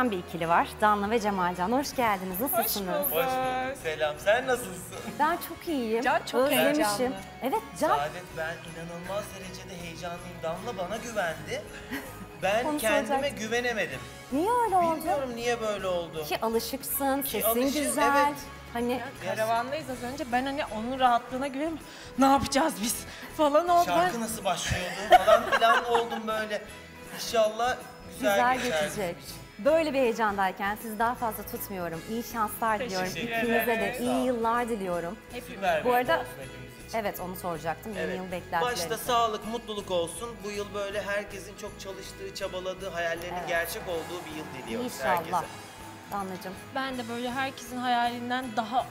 bir ikili var. Danla ve Cemalcan. Hoş geldiniz. Nasılsınız? Hoş bulduk. Selam. Sen nasılsın? Ben çok iyiyim. Can çok Özlemişim. heyecanlı. Evet Can. Saadet ben inanılmaz derecede heyecanlıyım. Damla bana güvendi. Ben kendime güvenemedim. Niye öyle oldu? Bilmiyorum niye böyle oldu. Ki alışıksın, sesin alışığım, güzel. evet. Hani Karavandayız az önce. Ben hani onun rahatlığına güvenim. Ne yapacağız biz falan oldu. Şarkı nasıl başlıyordu falan filan oldum böyle. İnşallah güzel, güzel geçer. geçecek. Böyle bir heyecandayken sizi daha fazla tutmuyorum. İyi şanslar diliyorum. Teşekkür İkinize de ederim. iyi yıllar diliyorum. Süper Bu arada- hepimiz. Evet onu soracaktım. Yeni Evet. yıl beklentileri. Başta sağlık, mutluluk olsun. Bu yıl böyle herkesin çok çalıştığı, çabaladığı, hayallerinin Evet. gerçek olduğu bir yıl diliyoruz İnşallah. herkese. Ben de böyle herkesin hayalinden daha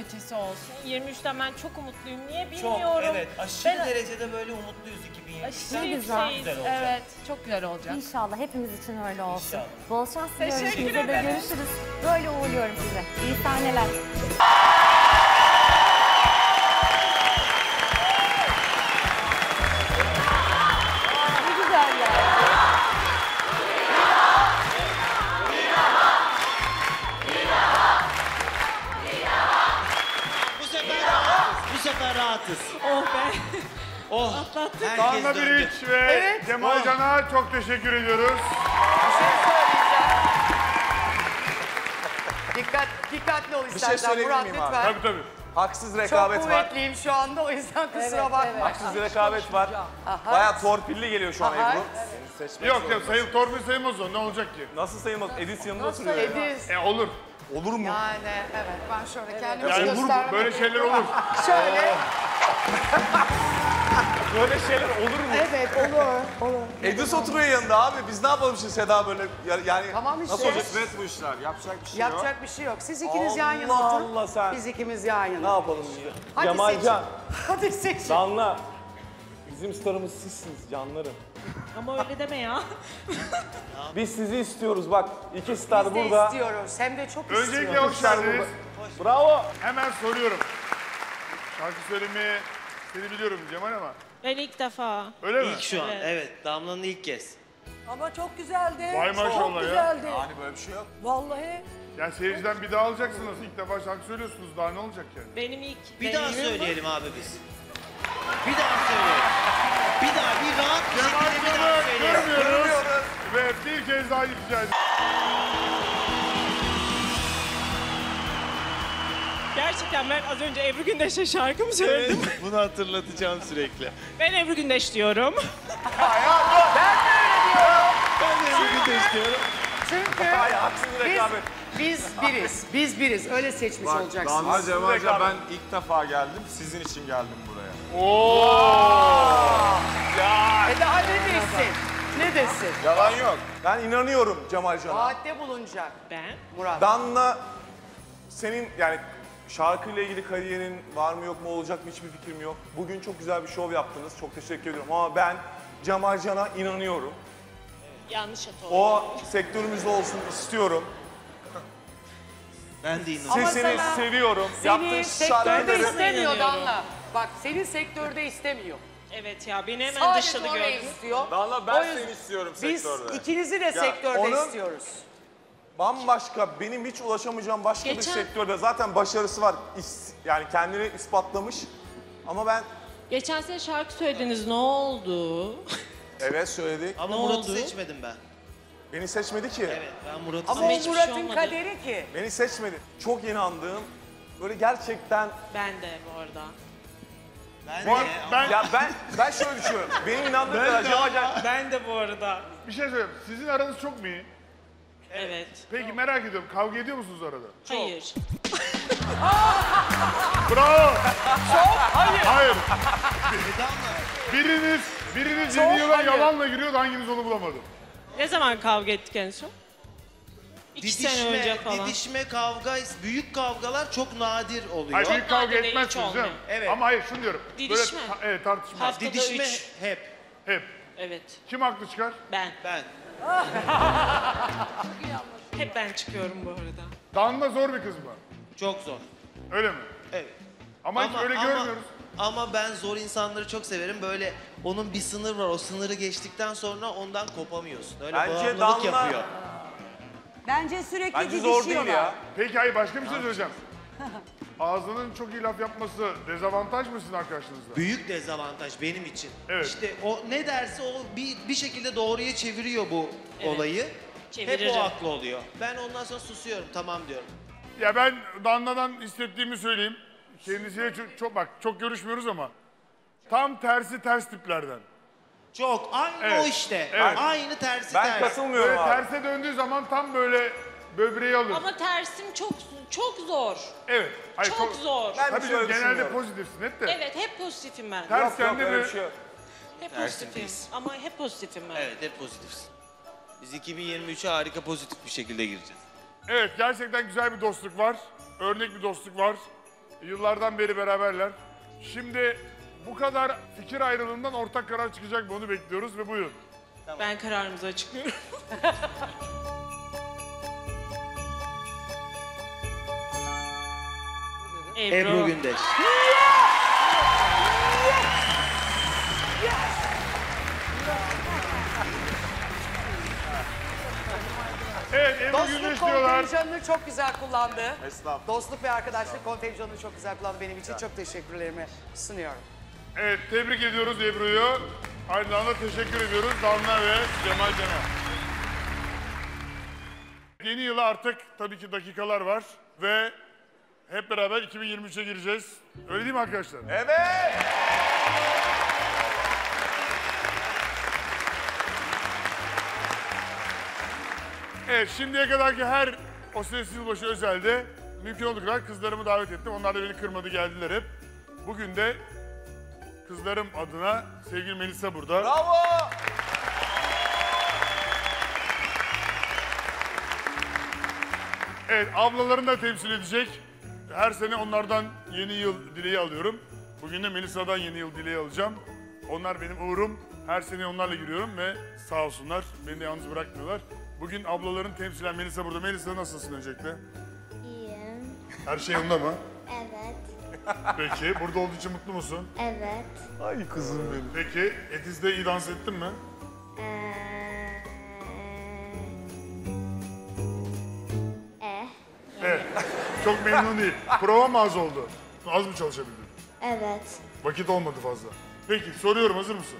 ötesi olsun. 23'ten ben çok umutluyum. Niye Çok bilmiyorum. evet aşırı Ben- derecede böyle umutluyuz 2020'den. Aşırı güzel. yükseğiz. Güzel olacak. Evet, çok güzel olacak. İnşallah hepimiz için öyle olsun. İnşallah. Bol şans diliyorum. Teşekkür de ederim. görüşürüz. Böyle uğurluyorum size. İyi sahneler. Rahatız. Oh be. Oh. Herkes Danla döndü. Bilic ve Cemal Can'a çok teşekkür ediyoruz. Dikkat, dikkatli ol şey istersen söyleyebilir Murat abi? lütfen. Tabii tabii. Haksız Çok rekabet var. kuvvetliyim şu anda o yüzden kusura bakma. Haksız rekabet var. Bayağı torpilli geliyor şu an Aha. Ebru. Seni seçmek Yok zorunda. yok sayıl torpil sayılmaz o ne olacak ki? Nasıl sayılmaz? Edis yanında oturuyor. ya. Ediz. E olur. Olur mu? Yani evet ben şöyle kendimi Yani olur göstermek böyle şeyler olur. Şöyle. Böyle şeyler olur mu? Evet olur. Olur. Edis oturuyor yanında abi. Biz ne yapalım şimdi Seda böyle? Ya- Yani Tamam işte. nasıl olacak? Evet bu işler. Yapacak bir şey yok. Yapacak bir şey yok. Siz ikiniz yan yana Allah oturun. Allah sen. Biz ikimiz yan Ne yana. yapalım işte? Hadi Cemalcan, seçin. Hadi seçin. Danla. Bizim starımız sizsiniz canlarım. Ama öyle deme ya. Biz sizi istiyoruz bak. iki star Biz de burada. istiyoruz. Hem de çok Öncelikle istiyoruz. hoş geldiniz. Bravo. Hemen soruyorum. Şarkı söylemeyi seni biliyorum Cemal ama. Ben ilk defa. Öyle mi? İlk şu an Evet. evet. Damla'nın ilk kez. Ama çok güzeldi. Vay maşallah çok ya. güzeldi. Hani böyle bir şey yok. Vallahi. Yani seyirciden bir daha alacaksınız. İlk defa şarkı söylüyorsunuz. Daha ne olacak yani? Benim ilk Bir daha deneyimim bu. söyleyelim abi biz. Bir daha söyleyelim. Bir daha bir rahat bir şekilde bir daha söyleyelim. görmüyoruz. Ve bir kez daha gideceğiz. Gerçekten ben az önce Ebru Gündeş'e şarkı mı söyledim? Bunu hatırlatacağım sürekli. Ben Ebru Gündeş diyorum. Ben de bugün de istiyorum. Çünkü Hayır haksız biz, rekabet. biz biriz. Biz biriz. Öyle seçmiş olacaksınız. Danla Cemalcan Cemalcan ben ben ilk defa geldim. Sizin için geldim buraya. E daha ne desin? Ne desin? Yalan yok. ben inanıyorum Cemalcan'a. Vaatte bulunacak Ben. Murat. Danla senin yani şarkıyla ilgili kariyerin var mı yok mu olacak mı hiçbir fikrim yok. Bugün çok güzel bir şov yaptınız. Çok teşekkür ediyorum ama ben Cemalcan'a inanıyorum. Yanlış oldu. O sektörümüzde olsun istiyorum. Ben de inanıyorum. Sesini sana- seviyorum. Seni Yaptığın sektörde şarkıları istemiyor inanıyorum. Danla. Bak seni sektörde istemiyor. Evet ya beni hemen Sadece dışladı orayı gördün. istiyor. Danla O ben yüzden seni istiyorum Biz sektörde. ikinizi de sektörde onun- istiyoruz. bambaşka benim hiç ulaşamayacağım başka bir Geçen- sektörde zaten başarısı var. İs- Yani kendini ispatlamış. Ama ben Geçen sene şarkı söylediniz ne oldu? evet söyledik. Ama Ne Murat'ı oldu? seçmedim ben. Beni seçmedi ki. Evet ben Murat'ı Ama Ama o hiçbir şey Murat'ın olmadı. kaderi ki. Beni seçmedi. Çok inandığım böyle gerçekten Ben de bu arada. Ben Bu de. arada ben ya ben ben şöyle düşünüyorum. Benim inandığım kadar Cemalcan Ben de bu arada. bir şey söyleyeyim. Sizin aranız çok mu iyi? Evet. Peki merak ediyorum. Kavga ediyor musunuz arada? Hayır. Bravo. Hayır. Hayır. Damla. Biriniz, biriniz yeni yıla yalanla giriyordu. Hanginiz onu bulamadım. Ne zaman kavga ettik en son? İki sene önce falan. didişme, kavga, büyük kavgalar çok nadir oluyor. Hayır büyük kavga nadir hiç etmezsiniz değil mi? olmuyor. Evet. Ama hayır şunu diyorum. Didişme. Böyle, ta- evet tartışma. Haftada Didişme üç. hep. Hep. Evet. Kim haklı çıkar? Ben. Ben. Hep ben çıkıyorum bu arada. Danla zor bir kız mı? Çok zor. Öyle mi? Evet. Ama, hiç öyle görmüyoruz. Ama ben zor insanları çok severim. Böyle onun bir sınır var. O sınırı geçtikten sonra ondan kopamıyorsun. Öyle Bence bağımlılık Danla- yapıyor. Bence sürekli Bence zor değil didişiyorlar. ya. Peki hayır başka bir şey söyleyeceğim. Ağzının çok iyi laf yapması dezavantaj mı sizin arkadaşınızda? Büyük dezavantaj benim için. Evet. İşte o ne derse o bir, bir şekilde doğruya çeviriyor bu olayı. Hep Çeviririm. o haklı oluyor. Ben ondan sonra susuyorum tamam diyorum. Ya ben Danna'dan hissettiğimi söyleyeyim. Kendisiyle çok, çok bak çok görüşmüyoruz ama tam tersi ters tiplerden. Çok aynı Evet, o işte. evet. Aynı tersi Ben ters. katılmıyorum Böyle abi. terse döndüğü zaman tam böyle böbreği alır. Ama tersim çok çok zor. Evet. Hayır, Çok zor. Ben Tabii şöyle canım, genelde pozitifsin hep de. Evet hep pozitifim ben. Ters Yok, yok, sende öyle bir bir şey yok. Hep pozitifim. Ama hep pozitifim ben. Evet hep pozitifsin. Biz 2023'e harika pozitif bir şekilde gireceğiz. Evet gerçekten güzel bir dostluk var. Örnek bir dostluk var. Yıllardan beri beraberler. Şimdi bu kadar fikir ayrılığından ortak karar çıkacak mı onu bekliyoruz ve buyurun. Ben kararımızı açıklıyorum. Ebru. Ebru Gündeş. Evet Ebru Dostluk diyorlar. kontenjanını çok güzel kullandı. Estağfurullah. Dostluk ve arkadaşlık kontenjanını çok güzel kullandı benim için. Çok teşekkürlerimi sunuyorum. Evet tebrik ediyoruz Ebru'yu. Aynı zamanda teşekkür ediyoruz Damla ve Cemal Can'a. Yeni yıla artık tabii ki dakikalar var ve hep beraber 2023'e gireceğiz. Öyle değil mi arkadaşlar? Evet. Evet şimdiye kadarki her o ses yılbaşı özelde mümkün olduğu kadar kızlarımı davet ettim. Onlar da beni kırmadı geldiler hep. Bugün de kızlarım adına sevgili Melisa burada. Bravo. Evet ablalarını da temsil edecek. Her sene onlardan yeni yıl dileği alıyorum. Bugün de Melisa'dan yeni yıl dileği alacağım. Onlar benim uğurum. Her sene onlarla giriyorum ve sağ olsunlar. Beni de yalnız bırakmıyorlar. Bugün ablaların temsilen Melisa burada. Melisa nasılsın öncelikle? İyiyim. Her şey yolunda mı? Evet. Peki. Burada olduğu için mutlu musun? Evet. Ay kızım benim. Peki. Etiz'de iyi dans ettin mi? Ee, eh. Evet. Çok memnun değil. Prova mı az oldu? Az mı çalışabildin? Evet. Vakit olmadı fazla. Peki soruyorum hazır mısın?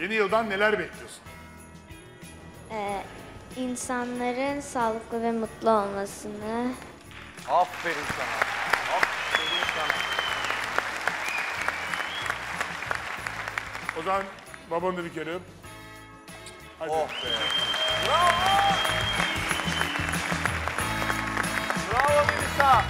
Yeni yıldan neler bekliyorsun? Ee, insanların sağlıklı ve mutlu olmasını. Aferin sana. Aferin sana. O zaman babanı da bir kere öp. Hadi. Oh be. Bravo. Bravo Melisa.